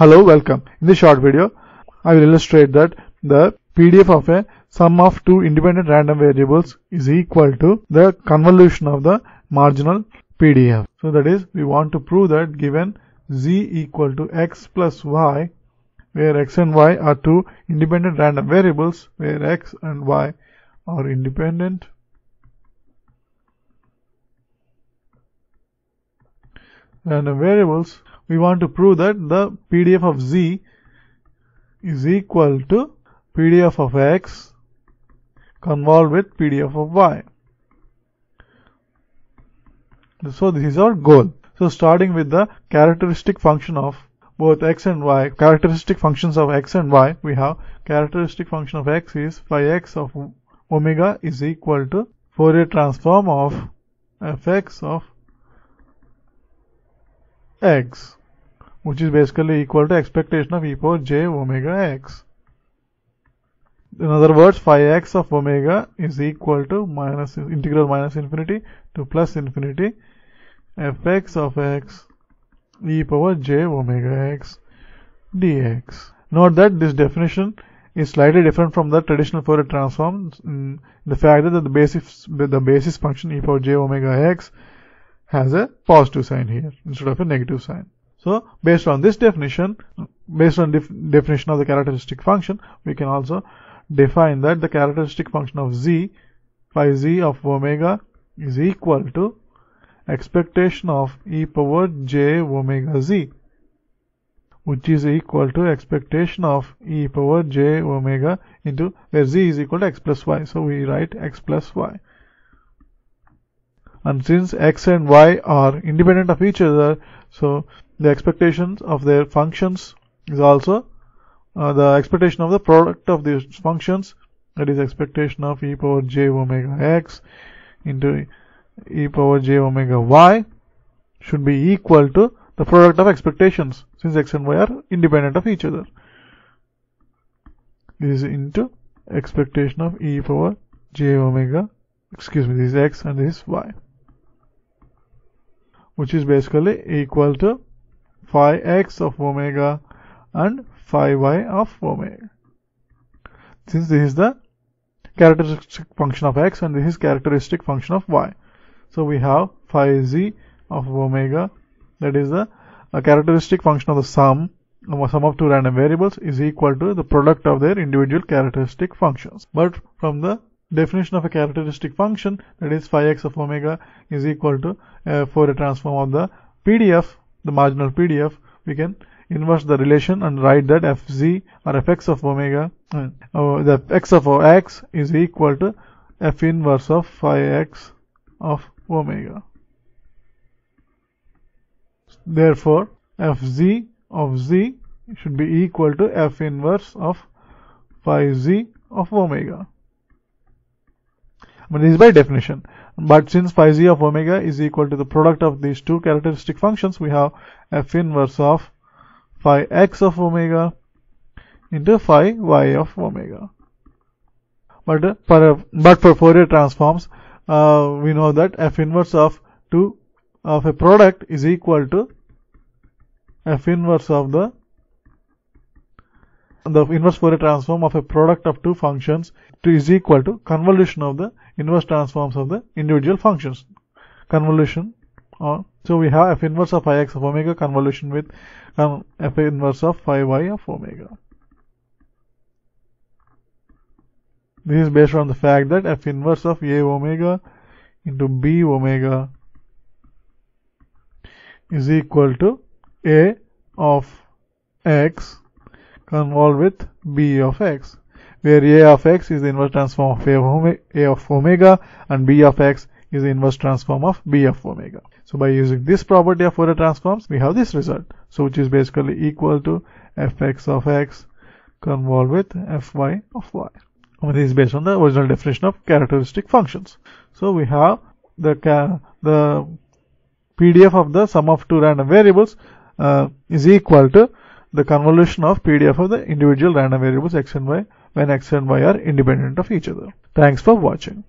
Hello, welcome. In this short video, I will illustrate that the PDF of a sum of two independent random variables is equal to the convolution of the marginal PDF. So that is, we want to prove that given z equal to x plus y, where x and y are two independent random variables, where x and y are independent random variables, we want to prove that the PDF of z is equal to PDF of x convolved with PDF of y. So this is our goal. So starting with the characteristic function of both x and y, characteristic functions of x and y, we have characteristic function of x is phi x of omega is equal to Fourier transform of fx of x which is basically equal to expectation of e power j omega x. In other words, phi x of omega is equal to minus integral minus infinity to plus infinity fx of x e power j omega x dx. Note that this definition is slightly different from the traditional Fourier transform mm, the fact that the basis the basis function e power j omega x has a positive sign here instead of a negative sign. So based on this definition, based on def definition of the characteristic function, we can also define that the characteristic function of z, phi z of omega is equal to expectation of e power j omega z, which is equal to expectation of e power j omega into where z is equal to x plus y. So we write x plus y and since x and y are independent of each other so the expectations of their functions is also uh, the expectation of the product of these functions that is expectation of e power j omega x into e power j omega y should be equal to the product of expectations since x and y are independent of each other. This is into expectation of e power j omega excuse me this is x and this is y which is basically equal to phi x of omega and phi y of omega. Since this is the characteristic function of x and this is characteristic function of y. So we have phi z of omega that is the characteristic function of the sum sum of two random variables is equal to the product of their individual characteristic functions. But from the definition of a characteristic function that is phi x of omega is equal to uh, Fourier transform of the PDF the marginal PDF we can inverse the relation and write that fz or fx of omega uh, the x of x is equal to f inverse of phi x of omega. Therefore fz of z should be equal to f inverse of phi z of omega but this is by definition. But since phi z of omega is equal to the product of these two characteristic functions, we have f inverse of phi x of omega into phi y of omega. But for but for Fourier transforms, uh, we know that f inverse of two of a product is equal to f inverse of the the inverse Fourier transform of a product of two functions is equal to convolution of the inverse transforms of the individual functions. Convolution or so we have f inverse of phi x of omega convolution with um, f inverse of phi y of omega. This is based on the fact that f inverse of a omega into b omega is equal to a of x convolved with b of x where a of x is the inverse transform of a of, omega, and b of x is the inverse transform of b of omega. So by using this property of Fourier transforms, we have this result. So which is basically equal to fx of x convolved with fy of y. And this is based on the original definition of characteristic functions. So we have the the PDF of the sum of two random variables uh, is equal to the convolution of PDF of the individual random variables x and y when x and y are independent of each other. Thanks for watching.